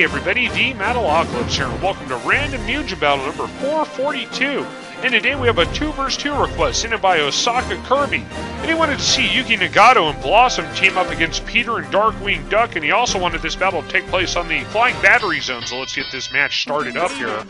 Hey everybody, D Mattalocalypse here, and welcome to Random Mugen Battle number 442. And today we have a 2 vs 2 request sent in by Osakakirby. And he wanted to see Yuki Nagato and Blossom team up against Peter and Darkwing Duck, and he also wanted this battle to take place on the Flying Battery Zone, so let's get this match started up here.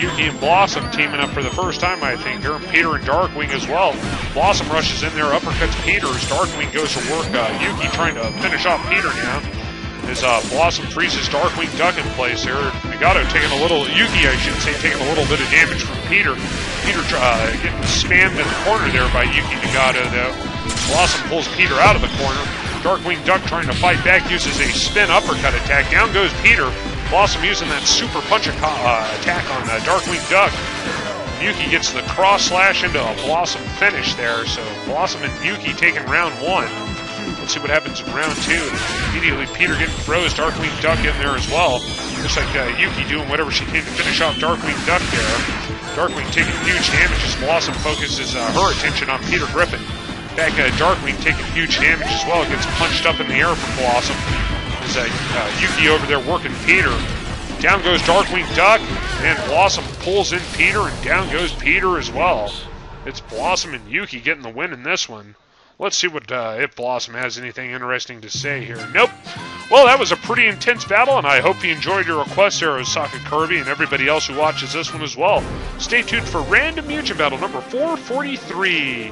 Yuki and Blossom teaming up for the first time, I think, here, Peter and Darkwing as well. Blossom rushes in there, uppercuts Peter as Darkwing goes to work uh, Yuki trying to finish off Peter now as uh, Blossom freezes Darkwing Duck in place here. Nagato taking a little, Yuki I should say, taking a little bit of damage from Peter. Peter uh, getting spammed in the corner there by Yuki Nagato though. Blossom pulls Peter out of the corner. Darkwing Duck trying to fight back uses a spin uppercut attack. Down goes Peter. Blossom using that super punch uh, attack on uh, Darkwing Duck. Yuki gets the cross slash into a Blossom finish there. So Blossom and Yuki taking round one. Let's see what happens in round two. Immediately, Peter getting froze. Darkwing Duck in there as well. Looks like uh, Yuki doing whatever she can to finish off Darkwing Duck there. Darkwing taking huge damage as Blossom focuses uh, her attention on Peter Griffin. Back, uh, Darkwing taking huge damage as well. Gets punched up in the air from Blossom. As uh, uh, Yuki over there working Peter. Down goes Darkwing Duck, and Blossom pulls in Peter, and down goes Peter as well. It's Blossom and Yuki getting the win in this one. Let's see what uh, if Blossom has anything interesting to say here. Nope. Well, that was a pretty intense battle, and I hope you enjoyed your request there, Osakakirby, and everybody else who watches this one as well. Stay tuned for Random Mugen Battle number 443.